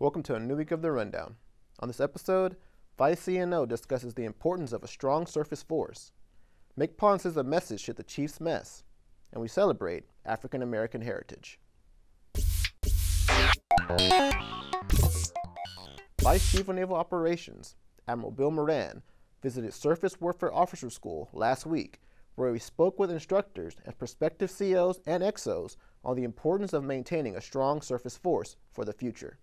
Welcome to a new week of the Rundown. On this episode, Vice CNO discusses the importance of a strong surface force. MCPON says a message to the Chiefs mess, and we celebrate African American heritage. Vice Chief of Naval Operations, Admiral Bill Moran, visited Surface Warfare Officer School last week, where he spoke with instructors and prospective COs and XOs on the importance of maintaining a strong surface force for the future.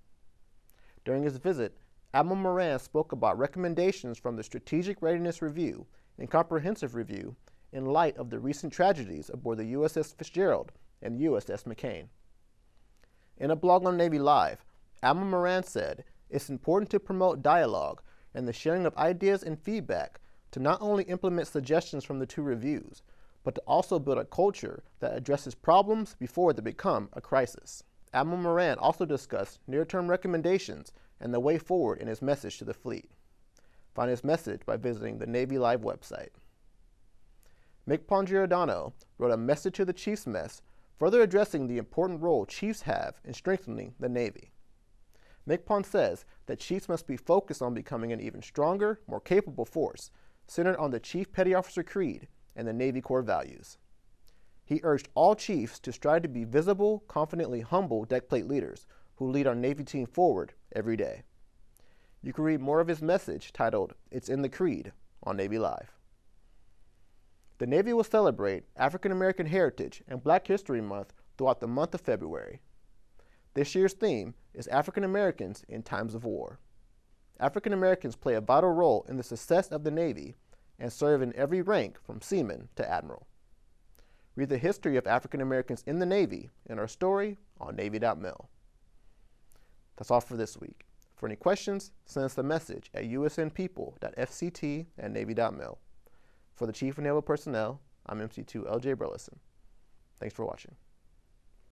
During his visit, Admiral Moran spoke about recommendations from the Strategic Readiness Review and Comprehensive Review in light of the recent tragedies aboard the USS Fitzgerald and USS McCain. In a blog on Navy Live, Admiral Moran said it's important to promote dialogue and the sharing of ideas and feedback to not only implement suggestions from the two reviews, but to also build a culture that addresses problems before they become a crisis. Admiral Moran also discussed near-term recommendations and the way forward in his message to the fleet. Find his message by visiting the Navy Live website. MCPON Giordano wrote a message to the Chiefs Mess, further addressing the important role Chiefs have in strengthening the Navy. Mick MCPON says that Chiefs must be focused on becoming an even stronger, more capable force, centered on the Chief Petty Officer Creed and the Navy core values. He urged all chiefs to strive to be visible, confidently humble deckplate leaders who lead our Navy team forward every day. You can read more of his message titled It's in the Creed on Navy Live. The Navy will celebrate African American Heritage and Black History Month throughout the month of February. This year's theme is African Americans in Times of War. African Americans play a vital role in the success of the Navy and serve in every rank from seaman to admiral. Read the history of African Americans in the Navy in our story on Navy.mil. That's all for this week. For any questions, send us a message at usnpeople.fct at Navy.mil. For the Chief of Naval Personnel, I'm MC2 LJ Burleson. Thanks for watching.